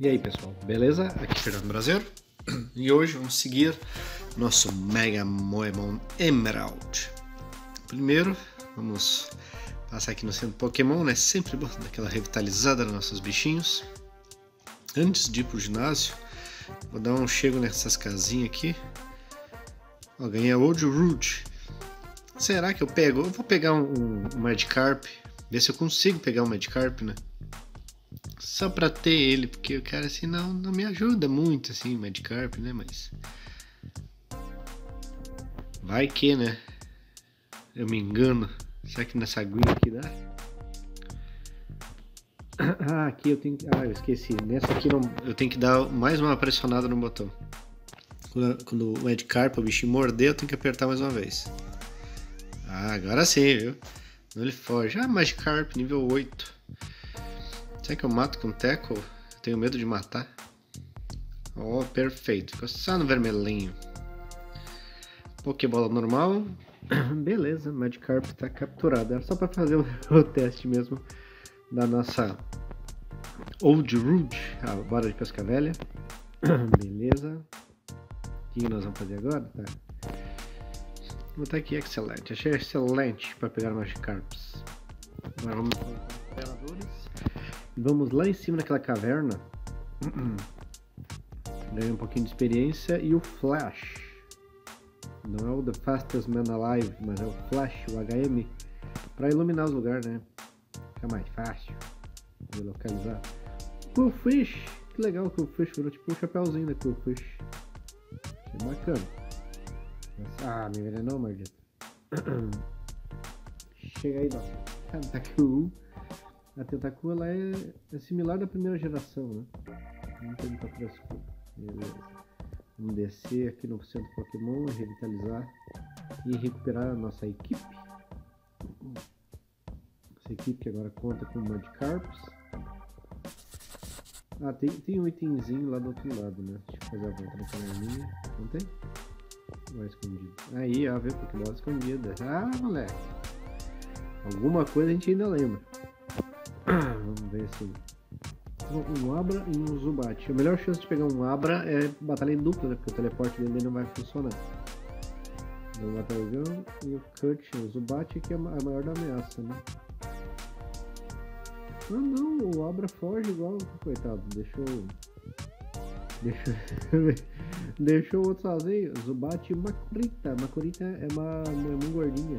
E aí pessoal, beleza? Aqui é Fernando Brasileiro e hoje vamos seguir nosso Mega Moemon Emerald. Primeiro, vamos passar aqui no centro Pokémon, né? Sempre bom dar aquela revitalizada nos nossos bichinhos. Antes de ir pro ginásio, vou dar um chego nessas casinhas aqui. Ó, ganhei a Old Root. Será que eu pego? Eu vou pegar um, um, um Magikarp, ver se eu consigo pegar um Magikarp, né? Só pra ter ele, porque o cara assim não, não me ajuda muito, assim, Magikarp, né? Mas. Vai que, né? Eu me engano. Será que nessa aguinha aqui dá? Ah, aqui eu tenho que. Ah, eu esqueci. Nessa aqui não... eu tenho que dar mais uma pressionada no botão. Quando, quando o Magikarp, o bichinho morder, eu tenho que apertar mais uma vez. Ah, agora sim, viu? Não ele foge. Ah, Magikarp, nível 8. Será que eu mato com? Eu tenho medo de matar. Oh, perfeito. Ficou só no vermelhinho. Pokébola normal. Beleza, Magikarp está capturado. Era só para fazer o, teste mesmo da nossa Old Root, a bora de pesca velha. Beleza. O que nós vamos fazer agora? Tá. Vou botar aqui excelente. Achei excelente para pegar Magikarps. Agora vamos os Vamos lá em cima naquela caverna. Ganhei um pouquinho de experiência e o Flash. Não é o The Fastest Man Alive, mas é o Flash, o HM, para iluminar os lugares, né? Fica mais fácil de localizar. Coolfish! Que legal que o Fish virou tipo um chapéuzinho da Coolfish. Que bacana. Ah, me envenenou, maldito. Chega aí, nossa. Tá cool. A Tentacu ela é, é, similar da primeira geração, né? Não tem muita frescura. Vamos descer aqui no centro Pokémon, revitalizar e recuperar a nossa equipe. Essa equipe que agora conta com Magikarps. Ah, tem, tem um itemzinho lá do outro lado, né? Deixa eu fazer a volta na caverninha. Não tem? Ou é escondido? Aí, ó, vê Pokémon escondida. Ah, moleque! Alguma coisa a gente ainda lembra. Um Abra e um Zubat. A melhor chance de pegar um Abra é batalha em dupla, né? Porque o teleporte dele não vai funcionar. O Batalhão e o Cut, o Zubat que é a maior da ameaça, né? Ah não, o Abra foge igual, coitado, deixou. Deixou. deixou o outro sozinho. Zubat e Makurita. Makurita é uma, uma gordinha.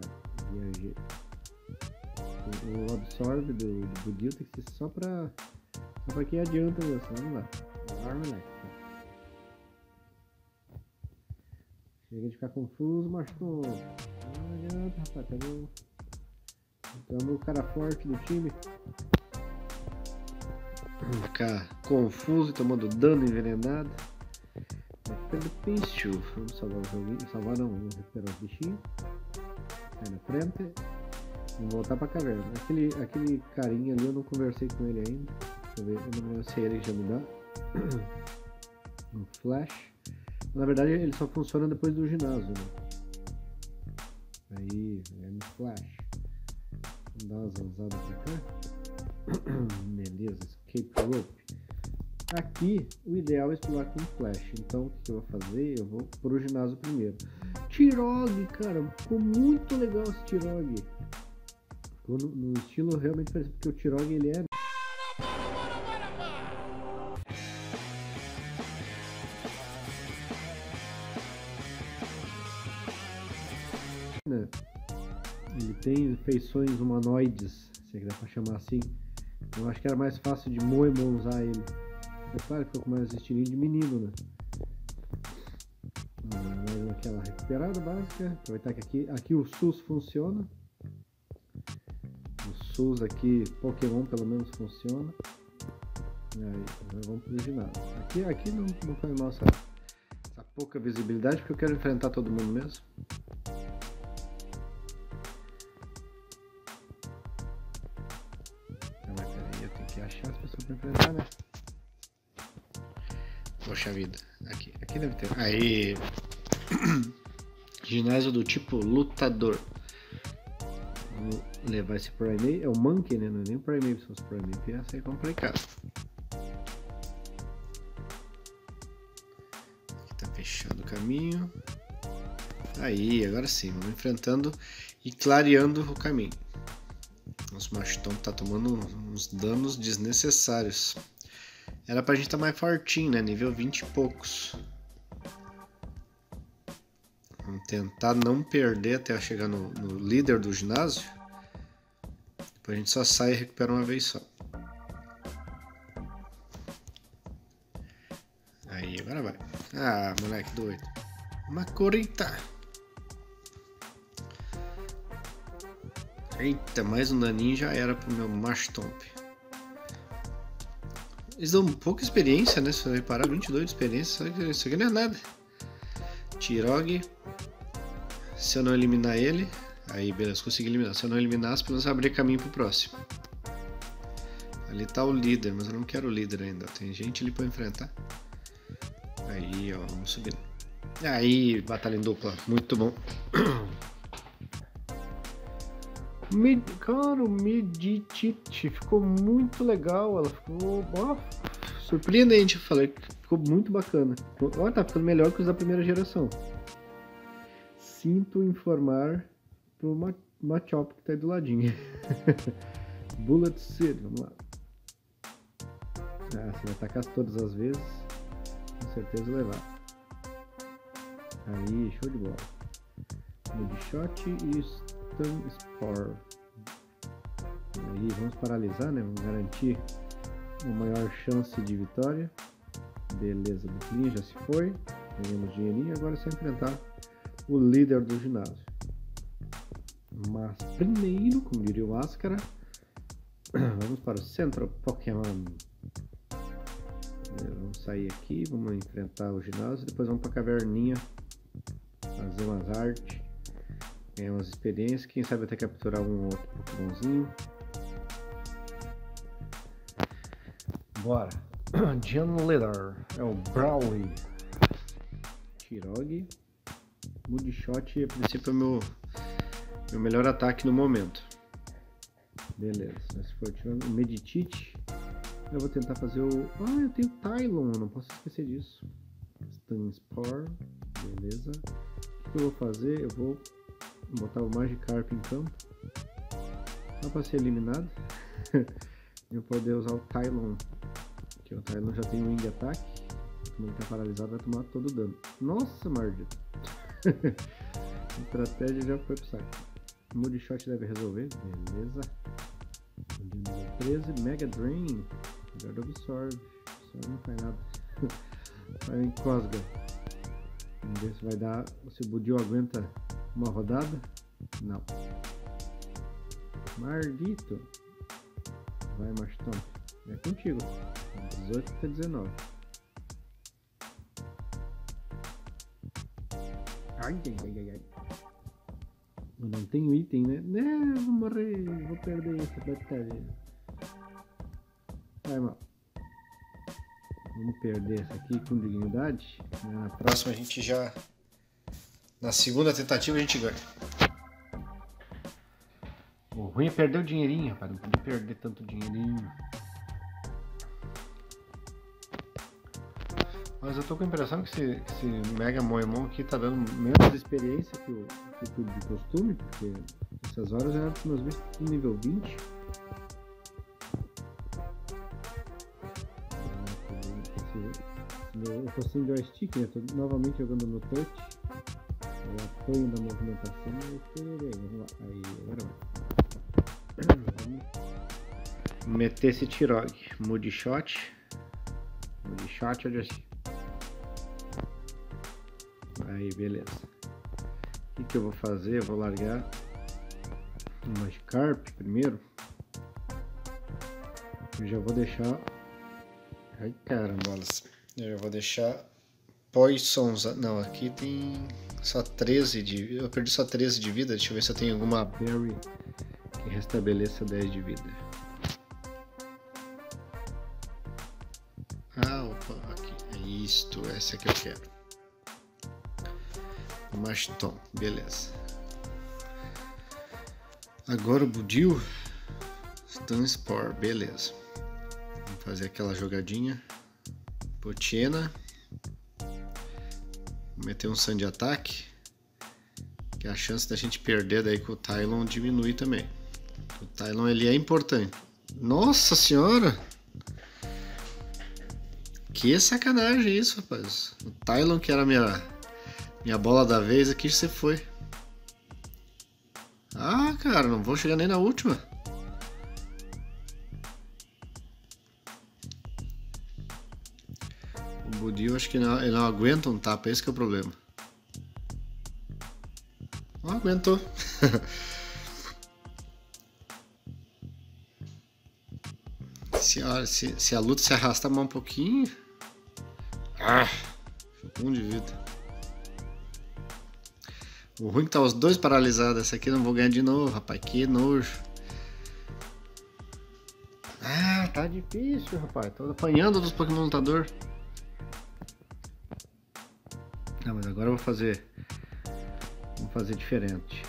Tá, viajei o absorb do, do Budil tem que ser só pra. Só pra que adianta você. Vamos lá. Armlet. Chega de ficar confuso, machucou. Não adianta, rapaz. Pegou. Estamos o cara forte do time. Ficar confuso e tomando dano envenenado. É difícil. Vamos salvar o joguinho. Salvar não, vamos recuperar os bichinhos. Sai na frente. Vamos voltar pra caverna. Aquele, aquele carinha ali eu não conversei com ele ainda. Deixa eu ver, eu não lembro se ele já dá. Um flash. Na verdade ele só funciona depois do ginásio, né? Aí, é no flash. Vamos dar umas ousadas pra cá. Beleza, escape rope. Aqui, o ideal é explorar com flash. Então, o que eu vou fazer? Eu vou pro ginásio primeiro. Tirog, cara, ficou muito legal esse Tirog. No, no estilo realmente parecido, porque o Tirog ele é ele tem feições humanoides, se é dá pra chamar assim. Eu acho que era mais fácil de Moemon usar ele. É claro que ficou com mais estilinho de menino, né? Mais aquela recuperada básica. Aproveitar que aqui, aqui o SUS funciona. SUS aqui, Pokémon pelo menos funciona. Aí, vamos pro ginásio. Aqui, aqui não, não foi mal essa, essa pouca visibilidade, porque eu quero enfrentar todo mundo mesmo. Ah, peraí, eu tenho que achar as pessoas pra enfrentar, né? Poxa vida, aqui, aqui deve ter. Aí, ginásio do tipo lutador. Levar esse Primate. É o Monkey, né? Não é nem o Primate, se fosse Primate ia ser complicado. Aqui tá fechando o caminho. Aí, agora sim, vamos enfrentando e clareando o caminho. Nosso machitão tá tomando uns danos desnecessários. Era pra gente estar tá mais fortinho, né? Nível 20 e poucos. Vamos tentar não perder até chegar no, no líder do ginásio. Depois a gente só sai e recupera uma vez só. Aí, agora vai. Ah, moleque doido. Uma corita. Eita, mais um daninho já era pro meu Mashtomp. Eles dão pouca experiência, né? Se você reparar, 22 de experiência, isso aqui não é nada. Tirog. Se eu não eliminar ele, aí beleza, consegui eliminar. Se eu não eliminar, pelo menos abrir caminho pro próximo. Ali tá o líder, mas eu não quero o líder ainda. Tem gente ali pra enfrentar. Aí, ó, vamos subir. Aí, batalha em dupla, muito bom. Med... Cara, o Meditite ficou muito legal. Ela ficou ó, surpreendente. Eu falei, ficou muito bacana. Ó, tá ficando melhor que os da primeira geração. Sinto informar pro Machop que tá aí do ladinho. Bullet Seed, vamos lá. Ah, se ele atacasse todas as vezes, com certeza levar. Aí, show de bola. Mudshot e Stun Spore. Aí vamos paralisar, né? Vamos garantir uma maior chance de vitória. Beleza, Buclinha já se foi. Ganhamos dinheirinho. Agora é só enfrentar o líder do ginásio. Mas primeiro, como diria o Máscara, vamos para o centro Pokémon. É, vamos sair aqui, vamos enfrentar o ginásio. Depois vamos para a caverninha fazer umas artes ganhar umas experiências, quem sabe até capturar um outro Pokémonzinho. Bora! Gen Leader é o Brawly. Tirog. Moodshot, a princípio é meu, meu melhor ataque no momento. Beleza, se for tirando o Meditite, eu vou tentar fazer o. Ah, eu tenho Tylon, não posso esquecer disso. Stun Spore, beleza. O que eu vou fazer? Eu vou botar o Magikarp em campo. Só para ser eliminado. eu poder usar o Tylon. Que o Tylon já tem um Wing Attack. Como ele tá paralisado, vai tomar todo o dano. Nossa, maldito. a estratégia já foi pro saco. Mood Shot deve resolver. Beleza. 13, Mega Drain. Guarda Absorve. Só não faz nada. vai em Cosga. Vamos ver se vai dar. Se o Budil aguenta uma rodada? Não. Mardito. Vai, Mastão. É contigo. 18 até 19. Ai, ai, ai, ai, ai. Eu não tenho item, né? Né, vou morrer. Vou perder essa batalha. Vai, mal. Vamos perder essa aqui com dignidade. Na próxima a gente já na segunda tentativa a gente ganha. O ruim é perder o dinheirinho, rapaz. Não pode perder tanto dinheirinho. Mas eu tô com a impressão que esse, esse Mega Moemon aqui tá dando menos experiência que o, que de costume, porque essas horas eram para meus bichos no nível 20. Eu tô sem joystick, né? Tô novamente jogando no touch o apoio da movimentação Vamos lá. Aí, agora vai. Vamos meter esse Tirog. Mood shot. Mood shot, olha assim. Aí, beleza. O que, eu vou fazer? Eu vou largar uma Magikarp primeiro. Eu já vou deixar. Ai carambolas. Eu já vou deixar Poisons. Não, aqui tem só 13 de. Eu perdi só 13 de vida. Deixa eu ver se eu tenho alguma berry que restabeleça 10 de vida. Ah, opa, aqui. É isto, essa que eu quero. Maston, beleza. Agora o Budil. Stun Spore, beleza. Vamos fazer aquela jogadinha. Potiena. Meter um Sun de ataque. Que a chance da gente perder daí com o Tylon diminui também. O Tylon ele é importante. Nossa senhora! Que sacanagem isso, rapaz. O Tylon que era minha minha bola da vez aqui, você foi. Ah, cara, não vou chegar nem na última. O Budil acho que não, ele não aguenta um tapa, esse é o problema. Não aguentou. se, a, se, se, a luta se arrastar mais um pouquinho. Ah, um de vida. O ruim é que tá os dois paralisados. Essa aqui não vou ganhar de novo, rapaz. Que nojo. Ah, tá difícil, rapaz. Tô apanhando dos Pokémon lutador. Não, mas agora eu vou fazer. Vou fazer diferente.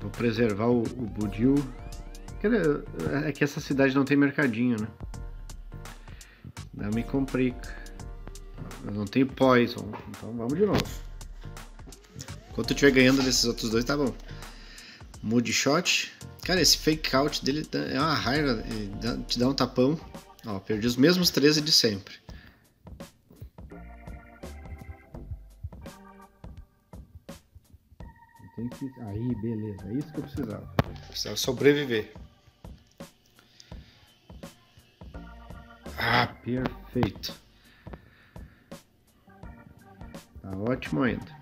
Vou preservar o, o Budil. É que essa cidade não tem mercadinho, né? Não me complica. Eu não tenho Poison. Então vamos de novo. Enquanto eu estiver ganhando desses outros dois, tá bom. Mood Shot. Cara, esse fake out dele é uma raiva. te dá um tapão. Ó, perdi os mesmos 13 de sempre. Tem que... Aí, beleza. É isso que eu precisava. Precisava sobreviver. Ah, perfeito. Tá ótimo ainda.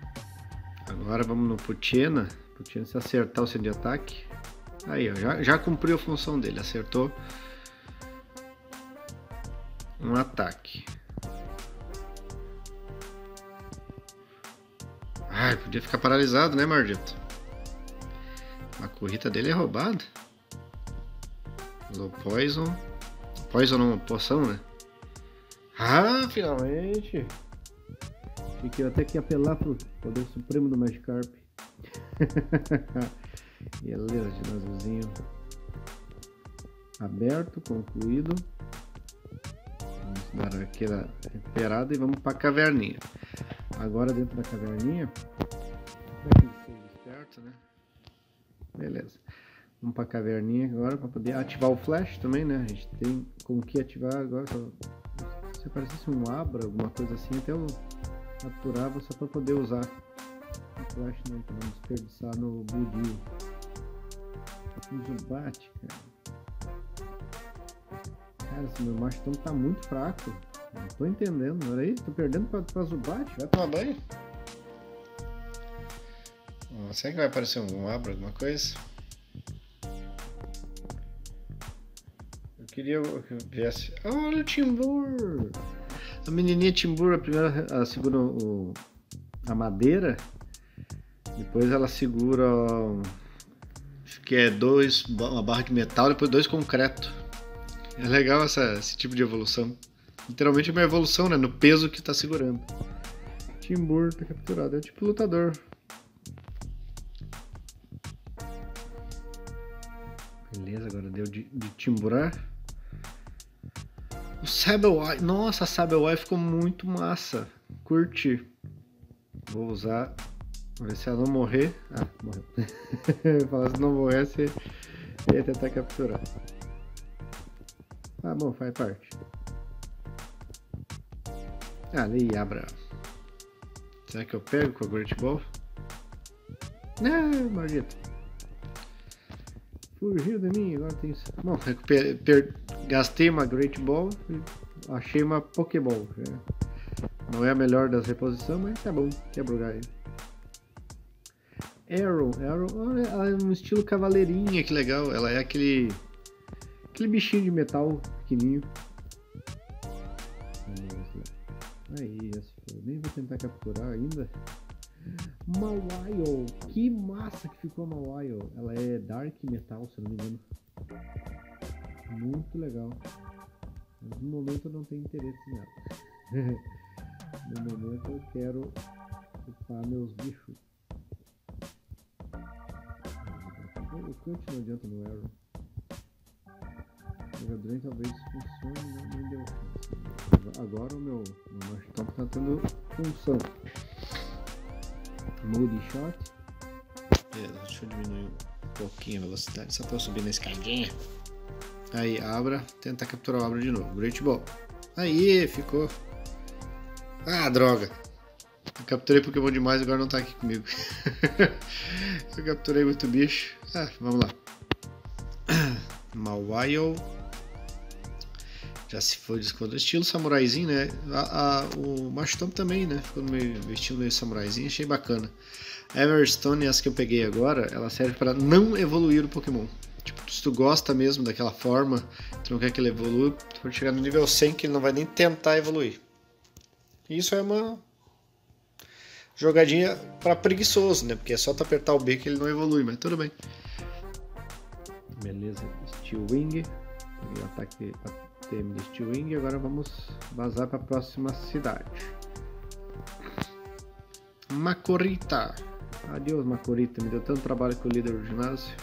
Agora vamos no Putiena. Putiena se acertar o centro de ataque. Aí, ó, já, já cumpriu a função dele. Acertou um ataque. Ai, podia ficar paralisado, né, Mardito? A corrida dele é roubada. Low Poison. Poison não, poção, né? Ah, finalmente! Fiquei até que apelar pro poder supremo do Magikarp. Beleza, ginásiozinho aberto, concluído. Vamos dar aquela recuperada e vamos para a caverninha. Agora dentro da caverninha, esperto, né? Beleza. Vamos para a caverninha agora para poder ativar o flash também, né? A gente tem com o que ativar agora. Se aparecesse um abra, alguma coisa assim, até o capturava só para poder usar o flash não, para não desperdiçar no Budil. O Zubat, cara. Cara, esse meu mastão tá muito fraco. Não tô entendendo. Olha aí, tô perdendo pra, pra Zubat. Vai tomar banho? será que vai aparecer um abra, alguma coisa? Eu queria que viesse. Olha o Timbur! A menininha Timbura primeiro ela segura o, a madeira, depois ela segura que é dois, uma barra de metal, depois dois concreto. É legal essa, esse tipo de evolução. Literalmente é uma evolução, né? No peso que está segurando. Timbur tá capturado. É tipo lutador. Beleza, agora deu de, de timburar. Sableye, nossa, Sableye ficou muito massa. Curti. Vou usar. Vou ver se ela não morrer. Ah, morreu. Se não morresse, ia tentar capturar. Ah, bom, faz parte. Ali, abra. Será que eu pego com a Great Ball? Não, maldito. Fugiu de mim, agora tem isso. Bom, per, gastei uma Great Ball e achei uma Pokéball. É. Não é a melhor das reposições, mas tá bom, quebra o galho. Arrow, Arrow, é um estilo cavaleirinha, que legal. Ela é aquele aquele bichinho de metal pequenininho. Aí, nem vou tentar capturar ainda. Mawile, que massa que ficou a Mawile. Ela é Dark Metal, se não me engano. Muito legal. Mas no momento eu não tenho interesse nela. no momento eu quero upar meus bichos. cut não adianta no. Mega Drain talvez funcione, né? não deu. Agora o meu, meu Mashtop tá tendo função. Moody Shot. Beleza, deixa eu diminuir um pouquinho a velocidade, só pra eu subir na escadinha. Aí, abra, tentar capturar a obra de novo. Great Ball. Aí, ficou. Ah, droga. Eu capturei Pokémon demais, agora não tá aqui comigo. eu capturei muito bicho. Ah, vamos lá. Mawile. Já se foi desconto. Estilo samuraizinho, né? A, a, o Mastomp também, né? Ficou meio, estilo meio samuraizinho, achei bacana. Everstone, essa que eu peguei agora, ela serve para não evoluir o Pokémon. Tipo, se tu gosta mesmo daquela forma, tu não quer que ele evolua, tu pode chegar no nível 100 que ele não vai nem tentar evoluir. Isso é uma jogadinha para preguiçoso, né? Porque é só tu apertar o B que ele não evolui, mas tudo bem. Beleza, Steel Wing. Ataque Steel Wing. Agora vamos vazar para a próxima cidade. Macorita. Adeus, Macorita. Me deu tanto trabalho com o líder do ginásio.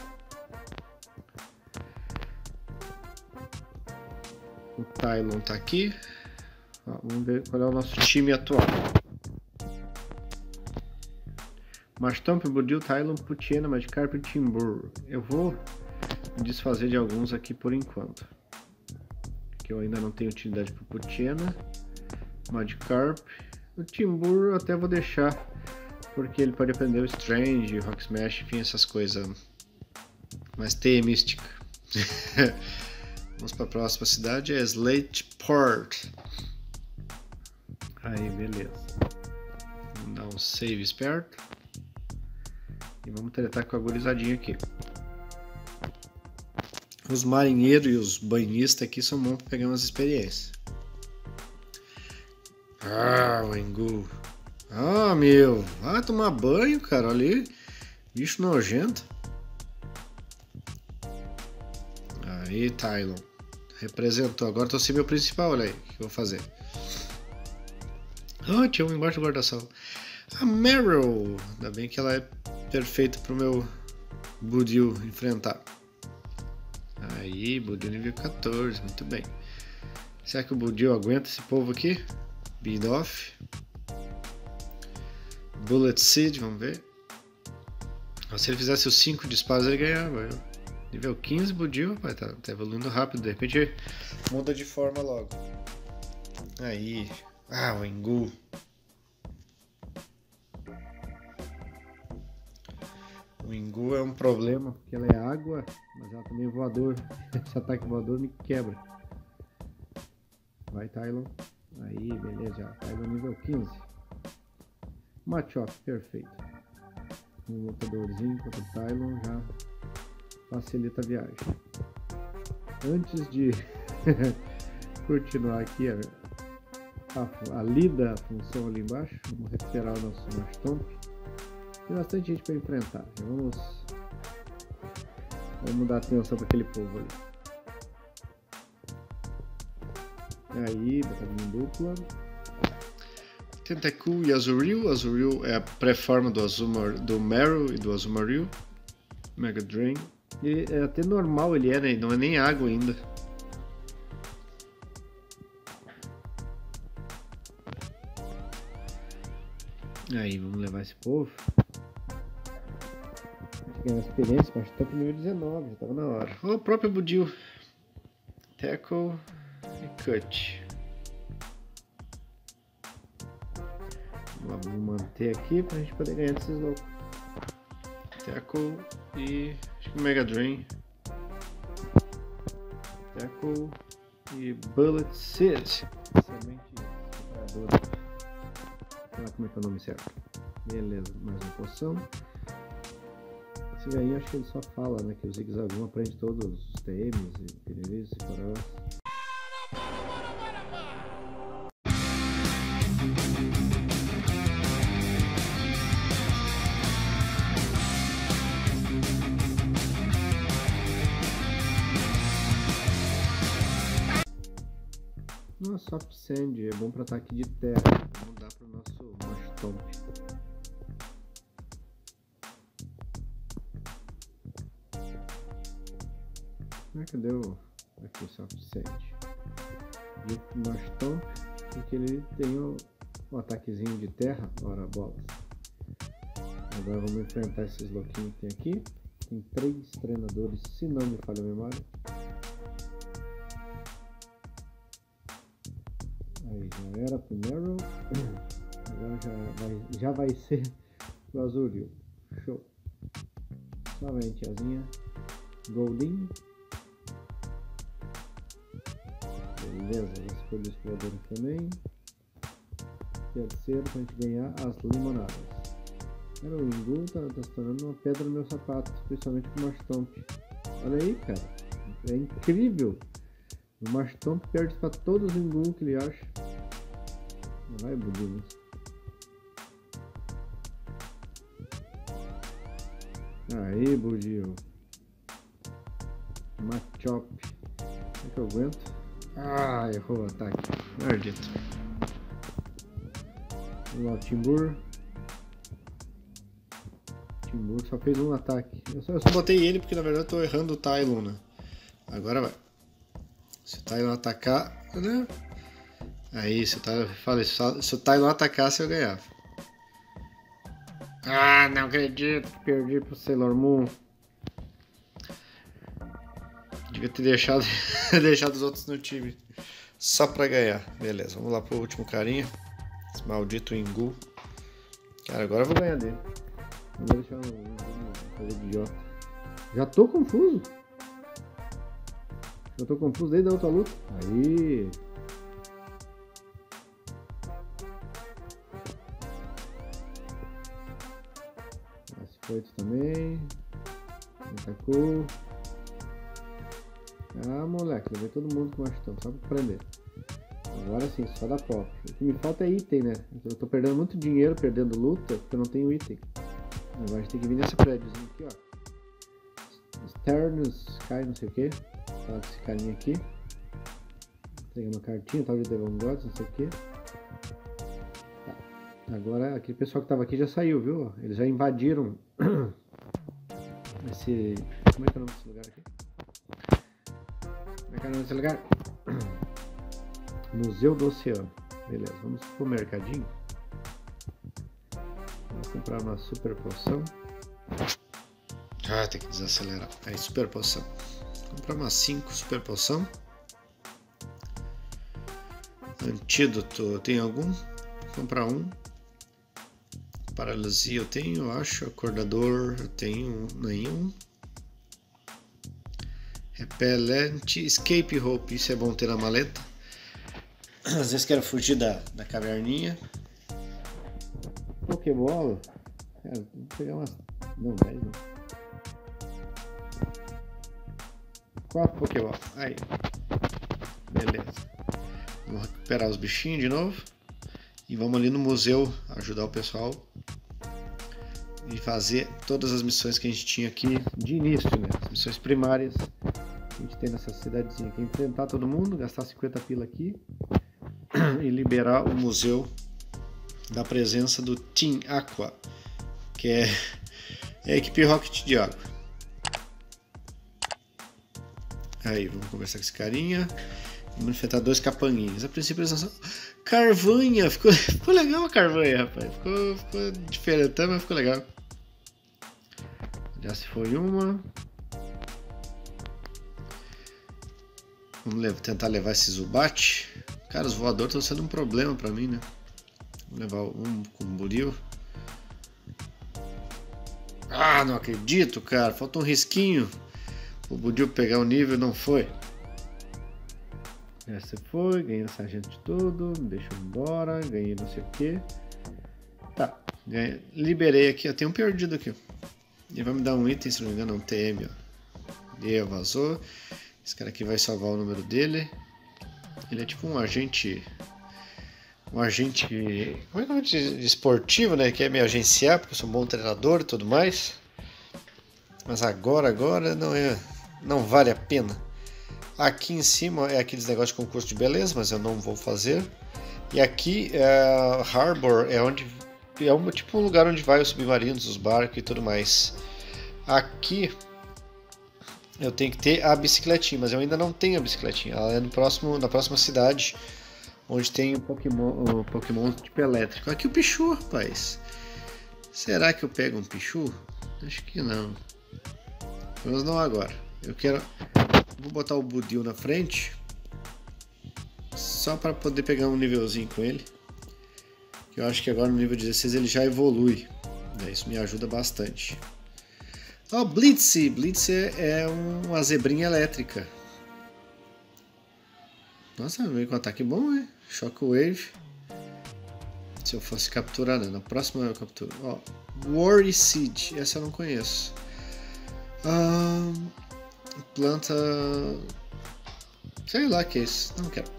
O Tylon tá aqui. Ó, vamos ver qual é o nosso time atual. Mastomp, Budil, Tylon, Putiena, Magikarp e Timbur. Eu vou desfazer de alguns aqui por enquanto. Que eu ainda não tenho utilidade para Putiena. Magikarp. O Timbur eu até vou deixar. Porque ele pode aprender o Strange, Rock Smash, enfim, essas coisas. Mas teia mística. Vamos para a próxima cidade, é Slateport. Aí, beleza. Vamos dar um save esperto. E vamos tratar com a gurizadinha aqui. Os marinheiros e os banhistas aqui são bons para pegar umas experiências. Ah, o Engu. Ah, meu. Vai tomar banho, cara. Aí. Bicho nojento. Aí, Tylon. Representou. Agora tô sem meu principal, olha aí. O que eu vou fazer? Ah, tinha um embaixo do guarda-sol. A Meryl. Ainda bem que ela é perfeita pro meu Budil enfrentar. Aí, Budil nível 14, muito bem. Será que o Budil aguenta esse povo aqui? Beat off. Bullet Seed, vamos ver. Se ele fizesse os 5 disparos, ele ganhava. Nível 15, Budil, vai tá, tá evoluindo rápido. De repente muda de forma logo. Aí. Ah, o Engu. O Engu é um problema porque ela é água, mas ela também é voador. Esse ataque voador me quebra. Vai, Tylon. Aí, beleza. Tylon nível 15. Machop, perfeito. Um lutadorzinho contra o Tylon já facilita a viagem. Antes de continuar aqui a, a, a lida função ali embaixo, vamos recuperar o nosso Mastomp. Tem bastante gente para enfrentar. Vamos, vamos dar atenção para aquele povo ali. Aí, batalha dupla. Tentacool e Azuril. Azuril é a pré-forma do, Azumar, do Meryl e do Azumarill. Mega Drain. E é até normal ele é, né? Não é nem água ainda. Aí, vamos levar esse povo ganhar experiência, mas pro nível 19, já tava na hora. O próprio Budil. Tackle e cut. Vamos manter aqui pra gente poder ganhar desses loucos. Tackle e. Acho que Mega Drain. Tackle e Bullet separadora. Sei lá como é que é o nome certo. Beleza, mais uma poção. Esse aí acho que ele só fala, né? Que o Zig Zagoon aprende todos os TMs e pireris e pararás. Nossa, Soft Sand é bom para ataque de terra. Vamos dar para o nosso Mastomp. Cadê. Aqui o Self-Set. E o Mastomp, porque ele tem o, o ataquezinho de terra. Ora, bolas. Agora vamos enfrentar esses louquinhos que tem aqui. Tem três treinadores, se não me falha a memória. Aí já era primeiro. Agora já vai, já vai ser o Azuril. Show. Vem tiazinha. Goldin. Beleza, já escolhi os voadores também. Terceiro pra gente ganhar as limonadas. Cara, o Ingu tá, tá uma pedra no meu sapato, especialmente com o Mastomp. Olha aí, cara. É incrível. O Mastomp perde pra todos os Ingu que ele acha. Vai, Budinas. Aí, Budil. Machop. Como é que eu aguento? Ah, errou o ataque. Maldito. Vamos lá, Timbur. Timbur só fez um ataque. Eu só, eu só botei ele porque na verdade eu tô errando o Tylon, né? Agora vai. Se o Tylon atacar. Né? Aí, se o Tylon. Falei, se o Tylon atacasse eu ganhava. Ah, não acredito perdi pro Sailor Moon. Devia ter deixado, deixado os outros no time. Só pra ganhar. Beleza, vamos lá pro último carinha. Esse maldito Ingu. Cara, agora eu vou ganhar dele. Não vou deixar de idiota. Já tô confuso. Já tô confuso desde a outra luta. Aí. Esse foi também. Atacou. Ah, moleque, levei todo mundo com bastão, só pra prender. Agora sim, só dá pop. O que me falta é item, né? Eu tô perdendo muito dinheiro perdendo luta porque eu não tenho item. Agora a gente tem que vir nesse prédiozinho aqui, ó. Sternus Sky, não sei o que. Fala com esse carinha aqui. Pega uma cartinha, tal de Devon Gods, não sei o que. Tá. Agora aquele pessoal que tava aqui já saiu, viu? Eles já invadiram esse. Como é que é o nome desse lugar aqui? Como é que é o nome desse lugar? Museu do Oceano. Beleza, vamos pro mercadinho. Vamos comprar uma super poção. Ah, tem que desacelerar. Aí, super poção. Comprar uma 5 super poção. Antídoto, tem algum? Vou comprar um. Paralisia eu tenho, eu acho. Acordador eu tenho nenhum. Repelente, Escape Hope, isso é bom ter na maleta. Às vezes quero fugir da, da caverninha. Pokébola? Cara, vou pegar umas. Não, 10 não. 4 Pokébola. Aí. Beleza. Vamos recuperar os bichinhos de novo. E vamos ali no museu ajudar o pessoal. E fazer todas as missões que a gente tinha aqui de início, né? As missões primárias a gente tem nessa cidadezinha aqui. Enfrentar todo mundo, gastar 50 pila aqui e liberar o museu da presença do Team Aqua, que é, é a equipe Rocket de água. Aí, vamos conversar com esse carinha. Vamos enfrentar dois capanguinhos. A princípio eles são. Carvanha! Ficou, ficou legal a carvanha, rapaz. Ficou, ficou diferente, mas ficou legal. Já se foi uma. Vamos levar, tentar levar esse Zubat. Cara, os voadores estão sendo um problema pra mim, né? Vou levar um com o Buril. Ah, não acredito, cara. Falta um risquinho. O Budil pegar o nível não foi. Essa foi, ganhei o sargento de tudo, me deixou embora, ganhei não sei o que. Tá, ganhei, liberei aqui, ó, tem um perdido aqui. Ele vai me dar um item, se não me engano, um TM, ó. E vazou. Esse cara aqui vai salvar o número dele. Ele é tipo um agente. Um agente. Como é que esportivo, né? Que é me agenciar, porque eu sou um bom treinador e tudo mais. Mas agora, agora não é. Não vale a pena. Aqui em cima é aqueles negócios de concurso de beleza, mas eu não vou fazer. E aqui é Harbor é onde é um, tipo um lugar onde vai os submarinos, os barcos e tudo mais. Aqui eu tenho que ter a bicicletinha, mas eu ainda não tenho a bicicletinha. Ela é no próximo, na próxima cidade, onde tem o Pokémon, o Pokémon tipo elétrico. Aqui o Pichu, rapaz. Será que eu pego um Pichu? Acho que não. Mas não agora. Eu quero. Vou botar o Budil na frente. Só para poder pegar um nívelzinho com ele. Eu acho que agora no nível 16 ele já evolui. Isso me ajuda bastante. Ó, oh, Blitz! Blitz é, é uma zebrinha elétrica. Nossa, veio com ataque bom, hein? Shockwave. Se eu fosse capturar, né? Na próxima eu capturo. Ó, Worry Seed. Essa eu não conheço. Ah, planta... Sei lá que é isso. Não quero.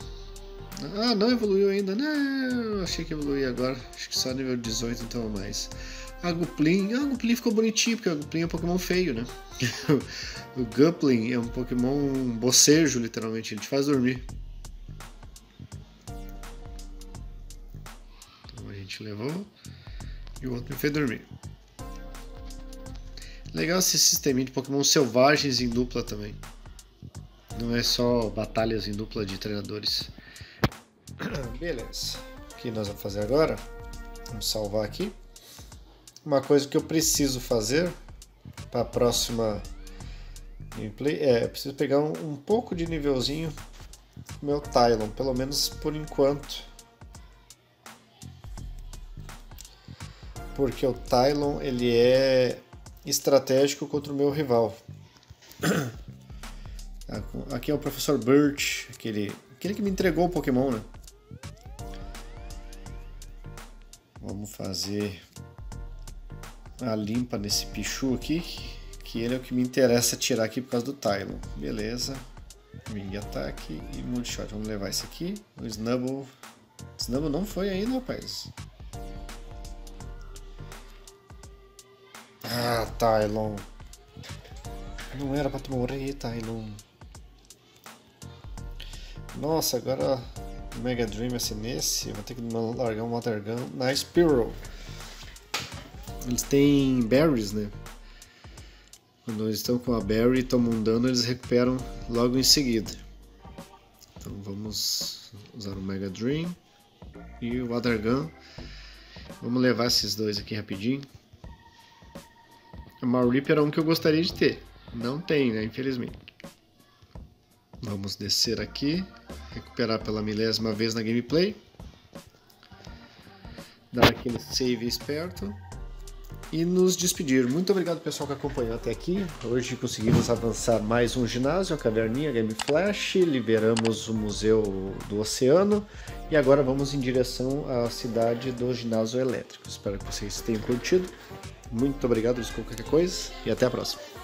Ah, não evoluiu ainda. Não, achei que evoluía agora. Acho que só nível 18 então ou mais. A Guplin, ah, a Guplin ficou bonitinho, porque a Guplin é um Pokémon feio, né? o Guplin é um Pokémon bocejo, literalmente, ele te faz dormir. Então a gente levou e o outro me fez dormir. Legal esse sistema de Pokémon selvagens em dupla também. Não é só batalhas em dupla de treinadores. Beleza. O que nós vamos fazer agora? Vamos salvar aqui. Uma coisa que eu preciso fazer para a próxima gameplay é eu preciso pegar um, um pouco de nívelzinho meu Tylon, pelo menos por enquanto. Porque o Tylon ele é estratégico contra o meu rival. Aqui é o Professor Birch, aquele, aquele que me entregou o Pokémon, né? Vamos fazer a limpa nesse Pichu aqui, que ele é o que me interessa tirar aqui por causa do Tylon. Beleza. Wing ataque e Moonshot. Vamos levar esse aqui. O Snubble. Snubble não foi ainda, rapaz. Ah, Tylon. Não era pra tu morrer, Tylon. Nossa, agora Mega Dream assim nesse. Vou ter que largar um Water Gun na Spiral. Eles têm berries, né? Quando eles estão com a berry e tomam um dano, eles recuperam logo em seguida. Então vamos usar o Mega Dream e o Water Gun. Vamos levar esses dois aqui rapidinho. O Maurip era um que eu gostaria de ter. Não tem, né? Infelizmente. Vamos descer aqui. Recuperar pela milésima vez na gameplay. Dar aquele save esperto e nos despedir. Muito obrigado pessoal que acompanhou até aqui. Hoje conseguimos avançar mais um ginásio, a Caverninha Game Flash, liberamos o Museu do Oceano e agora vamos em direção à cidade do ginásio elétrico. Espero que vocês tenham curtido. Muito obrigado, desculpa qualquer coisa e até a próxima.